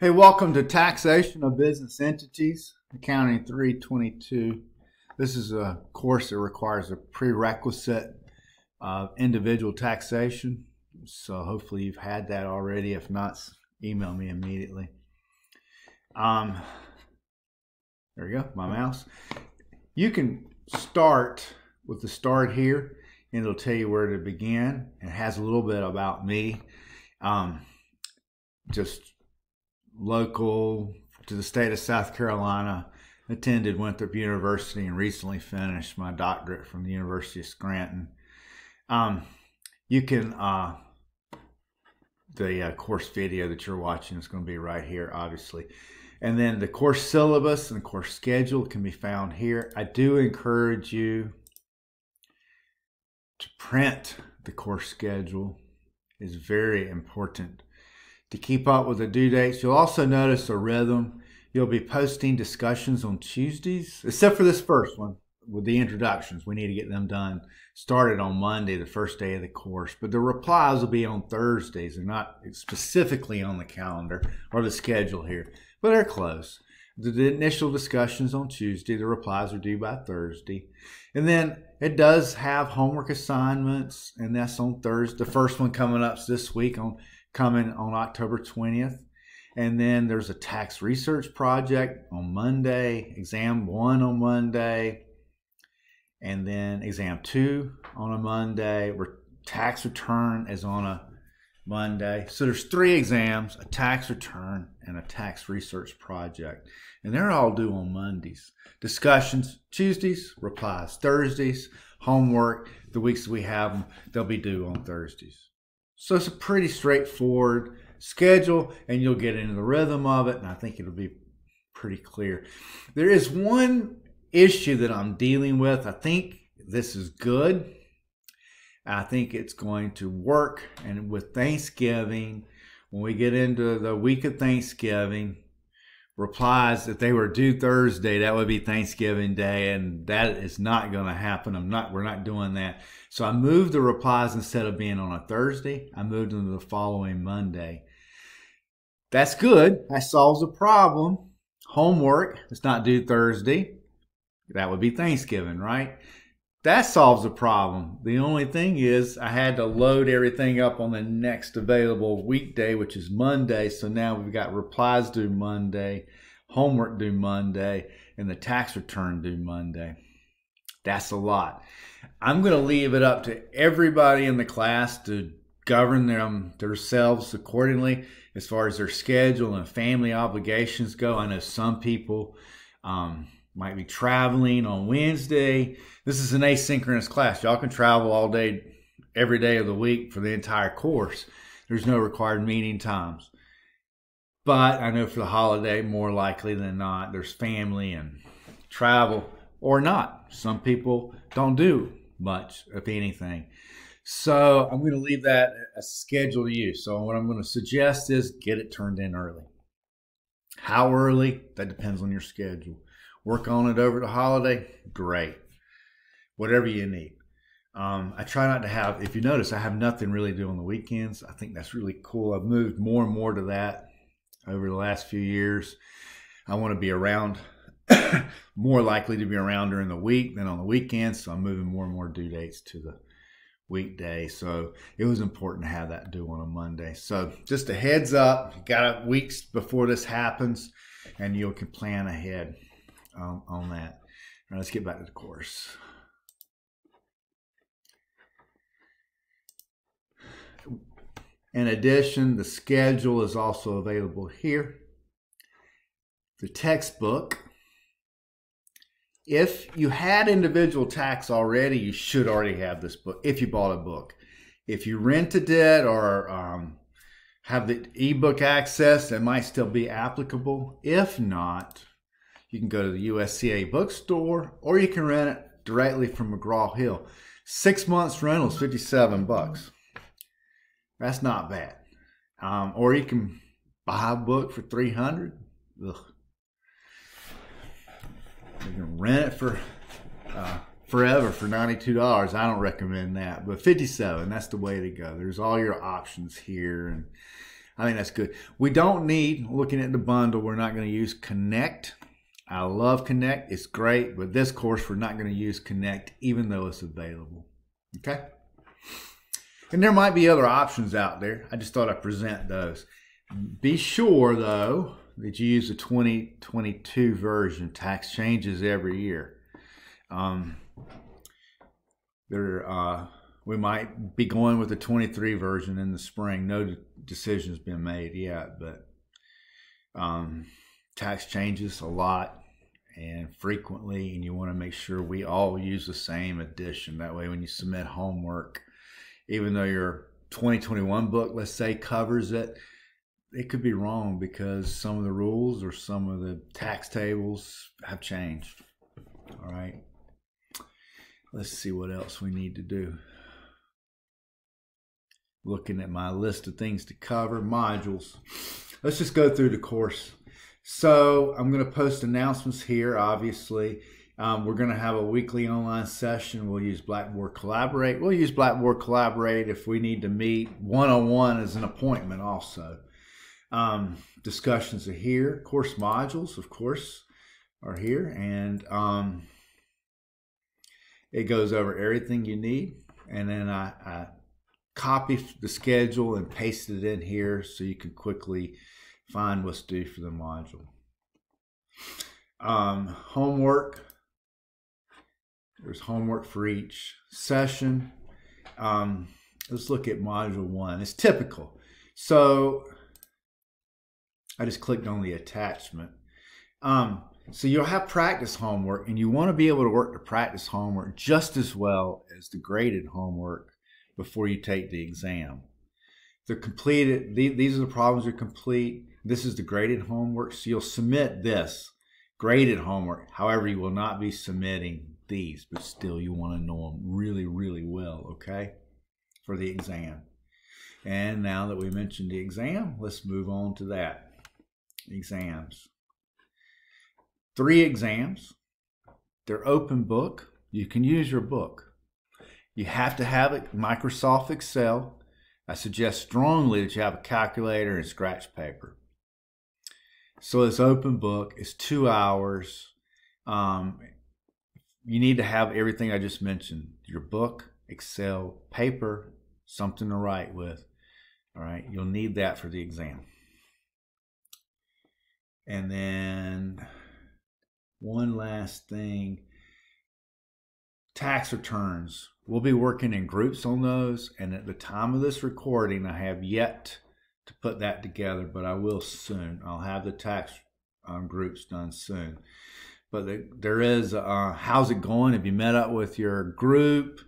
Hey, welcome to Taxation of Business Entities, Accounting 322. This is a course that requires a prerequisite of individual taxation. So hopefully you've had that already. If not, email me immediately. Um, there we go, my mouse. You can start with the start here, and it'll tell you where to begin. It has a little bit about me. Um, just local to the state of South Carolina, attended Winthrop University, and recently finished my doctorate from the University of Scranton. Um, you can, uh, the uh, course video that you're watching is going to be right here, obviously. And then the course syllabus and the course schedule can be found here. I do encourage you to print the course schedule. is very important to keep up with the due dates. You'll also notice a rhythm. You'll be posting discussions on Tuesdays, except for this first one with the introductions. We need to get them done started on Monday, the first day of the course. But the replies will be on Thursdays. They're not specifically on the calendar or the schedule here, but they're close. The initial discussions on Tuesday, the replies are due by Thursday. And then it does have homework assignments, and that's on Thursday. The first one coming up this week on coming on October 20th. And then there's a tax research project on Monday, exam one on Monday, and then exam two on a Monday. Tax return is on a Monday. So there's three exams, a tax return and a tax research project. And they're all due on Mondays. Discussions Tuesdays, replies Thursdays, homework, the weeks we have them, they'll be due on Thursdays. So it's a pretty straightforward schedule and you'll get into the rhythm of it and I think it'll be pretty clear. There is one issue that I'm dealing with. I think this is good. I think it's going to work and with Thanksgiving when we get into the week of Thanksgiving replies that they were due Thursday, that would be Thanksgiving Day, and that is not going to happen. I'm not. We're not doing that. So I moved the replies instead of being on a Thursday, I moved them to the following Monday. That's good. That solves a problem. Homework it's not due Thursday. That would be Thanksgiving, right? That solves the problem. The only thing is, I had to load everything up on the next available weekday, which is Monday. So now we've got replies due Monday, homework due Monday, and the tax return due Monday. That's a lot. I'm going to leave it up to everybody in the class to govern them themselves accordingly as far as their schedule and family obligations go. I know some people um, might be traveling on Wednesday. This is an asynchronous class. Y'all can travel all day, every day of the week for the entire course. There's no required meeting times. But I know for the holiday, more likely than not, there's family and travel or not. Some people don't do much, if anything. So I'm going to leave that a schedule to you. So what I'm going to suggest is get it turned in early. How early? That depends on your schedule. Work on it over the holiday? Great. Whatever you need. Um, I try not to have, if you notice, I have nothing really to do on the weekends. I think that's really cool. I've moved more and more to that over the last few years. I want to be around, more likely to be around during the week than on the weekends. So I'm moving more and more due dates to the weekday. So it was important to have that due on a Monday. So just a heads up, got weeks before this happens and you can plan ahead um, on that. Let's get back to the course. In addition, the schedule is also available here. The textbook. If you had individual tax already, you should already have this book if you bought a book. If you rented it or um, have the ebook access, it might still be applicable. If not, you can go to the USCA bookstore or you can rent it directly from McGraw Hill. Six months rental is 57 bucks. That's not bad. Um, or you can buy a book for 300. Ugh. You can rent it for uh, forever for $92. I don't recommend that, but 57, that's the way to go. There's all your options here and I think that's good. We don't need, looking at the bundle, we're not going to use Connect. I love Connect. It's great, but this course, we're not going to use Connect, even though it's available. Okay? And there might be other options out there. I just thought I'd present those. Be sure, though, that you use the 2022 version. Tax changes every year. Um, there, uh, we might be going with the 23 version in the spring. No decision's been made yet, but um, tax changes a lot and frequently, and you want to make sure we all use the same edition. That way, when you submit homework, even though your 2021 book, let's say, covers it, it could be wrong because some of the rules or some of the tax tables have changed. All right. Let's see what else we need to do. Looking at my list of things to cover, modules. Let's just go through the course. So I'm going to post announcements here, obviously. Um, we're going to have a weekly online session. We'll use Blackboard Collaborate. We'll use Blackboard Collaborate if we need to meet one on one as an appointment, also. Um, discussions are here. Course modules, of course, are here. And um, it goes over everything you need. And then I, I copy the schedule and paste it in here so you can quickly find what's due for the module. Um, homework. There's homework for each session. Um, let's look at module one. It's typical. So I just clicked on the attachment. Um, so you'll have practice homework, and you want to be able to work the practice homework just as well as the graded homework before you take the exam. They're completed. These are the problems are complete. This is the graded homework. So you'll submit this graded homework. However, you will not be submitting these, but still you want to know them really, really well, okay, for the exam. And now that we mentioned the exam, let's move on to that. Exams three exams. They're open book. You can use your book. You have to have it Microsoft Excel. I suggest strongly that you have a calculator and scratch paper. So it's open book. It's two hours. Um, you need to have everything I just mentioned: your book, Excel, paper, something to write with. All right, you'll need that for the exam. And then one last thing tax returns. We'll be working in groups on those, and at the time of this recording, I have yet to put that together, but I will soon. I'll have the tax um, groups done soon. But the, there is, uh, how's it going? Have you met up with your group?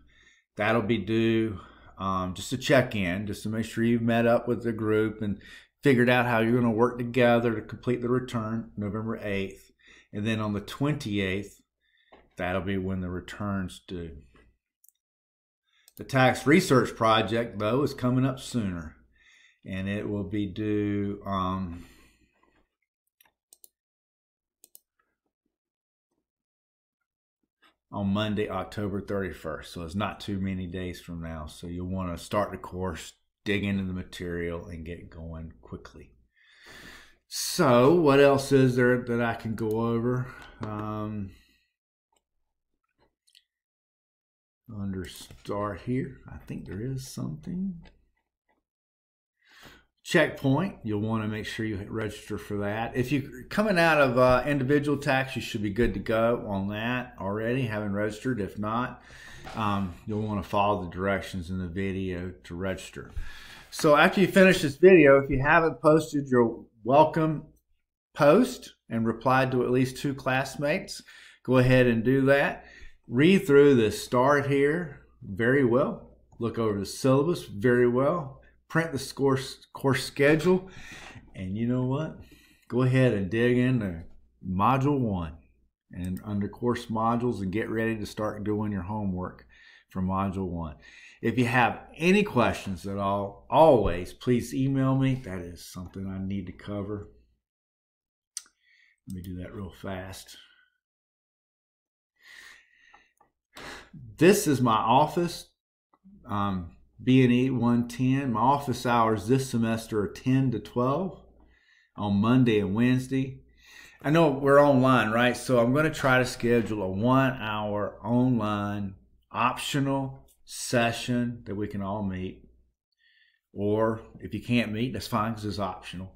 That'll be due um, just to check in, just to make sure you've met up with the group and figured out how you're going to work together to complete the return November 8th. And then on the 28th, that'll be when the returns due. The tax research project, though, is coming up sooner, and it will be due um, on Monday, October 31st. So it's not too many days from now. So you'll want to start the course, dig into the material, and get going quickly. So, what else is there that I can go over? Um, under start here, I think there is something. Checkpoint, you'll want to make sure you register for that. If you're coming out of uh, individual tax, you should be good to go on that already, having registered. If not, um, you'll want to follow the directions in the video to register. So after you finish this video, if you haven't posted your welcome post and replied to at least two classmates, go ahead and do that. Read through the start here very well. Look over the syllabus very well. Print the course, course schedule. And you know what? Go ahead and dig into module one and under course modules and get ready to start doing your homework for module one. If you have any questions at all, always please email me. That is something I need to cover. Let me do that real fast. This is my office. Um, B&E 110. My office hours this semester are 10 to 12 on Monday and Wednesday. I know we're online, right? So I'm going to try to schedule a one hour online optional session that we can all meet. Or if you can't meet, that's fine because it's optional.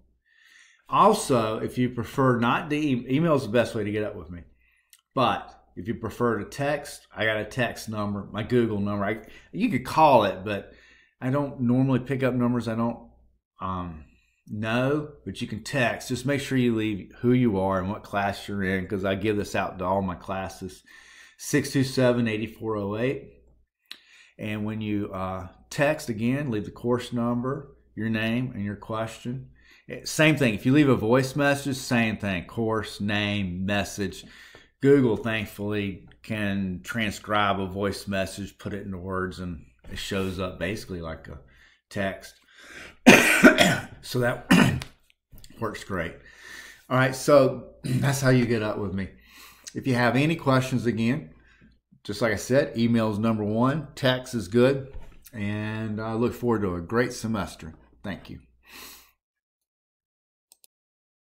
Also, if you prefer not to e- email is the best way to get up with me. But if you prefer to text, I got a text number, my Google number. I, you could call it, but I don't normally pick up numbers I don't um, know, but you can text. Just make sure you leave who you are and what class you're in because I give this out to all my classes. 627 8408. And when you uh, text again, leave the course number, your name, and your question. Eh, same thing. If you leave a voice message, same thing. Course, name, message. Google, thankfully, can transcribe a voice message, put it into words, and it shows up basically like a text. so that works great. All right, so that's how you get up with me. If you have any questions, again, just like I said, email is number one, text is good, and I look forward to a great semester. Thank you.